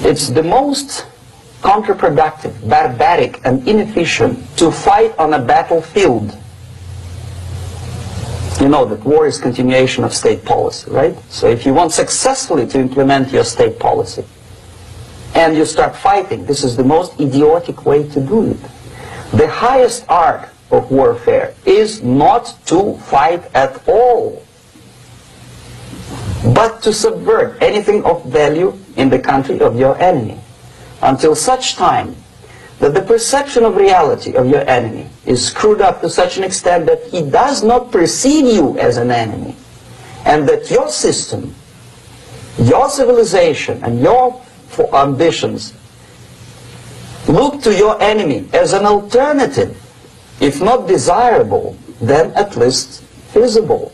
It's the most counterproductive, barbaric, and inefficient to fight on a battlefield. You know that war is continuation of state policy, right? So if you want successfully to implement your state policy, and you start fighting, this is the most idiotic way to do it. The highest art of warfare is not to fight at all, but to subvert anything of value in the country of your enemy until such time that the perception of reality of your enemy is screwed up to such an extent that he does not perceive you as an enemy and that your system, your civilization and your ambitions look to your enemy as an alternative, if not desirable, then at least feasible.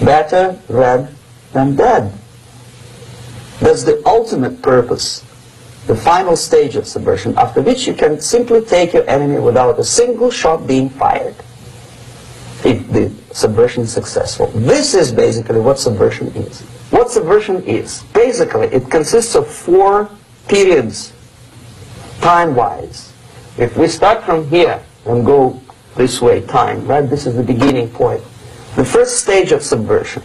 Better red than dead. That's the ultimate purpose, the final stage of subversion, after which you can simply take your enemy without a single shot being fired if the subversion is successful. This is basically what subversion is. What subversion is? Basically, it consists of four periods, time-wise. If we start from here and go this way, time, right? This is the beginning point. The first stage of subversion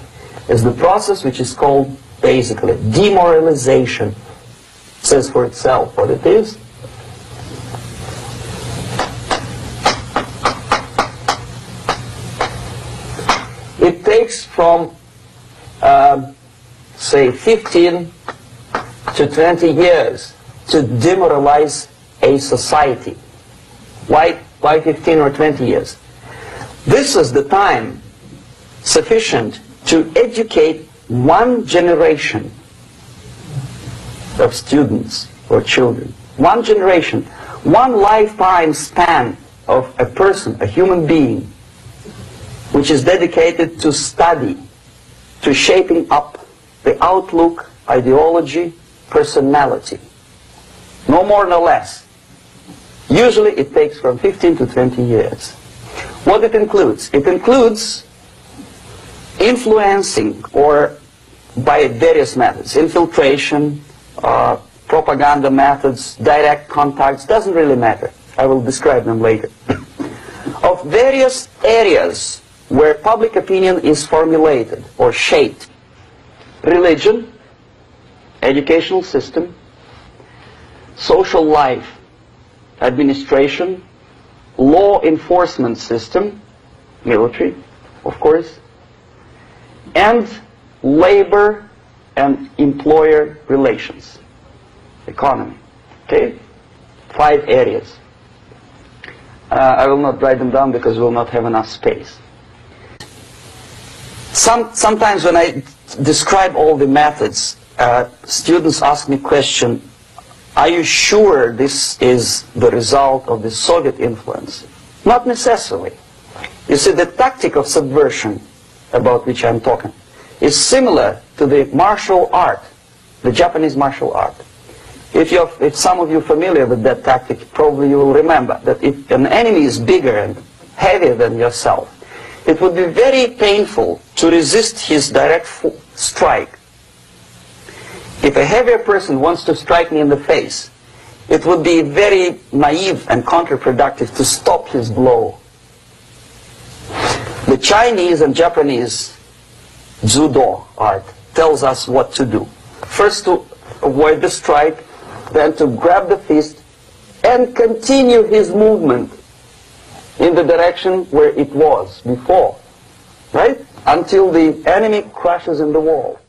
is the process which is called, basically, demoralization. It says for itself what it is. It takes from um, say 15 to 20 years to demoralize a society. Why, why 15 or 20 years? This is the time sufficient to educate one generation of students or children. One generation, one lifetime span of a person, a human being, which is dedicated to study, to shaping up the outlook, ideology, personality. No more, no less. Usually it takes from 15 to 20 years. What it includes? It includes influencing or by various methods, infiltration, uh, propaganda methods, direct contacts, doesn't really matter. I will describe them later. of various areas where public opinion is formulated or shaped religion, educational system, social life, administration, law enforcement system, military, of course, and labor and employer relations, economy. Okay? Five areas. Uh, I will not write them down because we will not have enough space. Some, sometimes when I describe all the methods, uh, students ask me question, are you sure this is the result of the Soviet influence? Not necessarily. You see, the tactic of subversion about which I'm talking is similar to the martial art, the Japanese martial art. If, you're, if some of you are familiar with that tactic, probably you will remember that if an enemy is bigger and heavier than yourself, it would be very painful to resist his direct strike. If a heavier person wants to strike me in the face, it would be very naive and counterproductive to stop his blow. The Chinese and Japanese judo art tells us what to do. First to avoid the strike, then to grab the fist and continue his movement in the direction where it was before, right? Until the enemy crashes in the wall.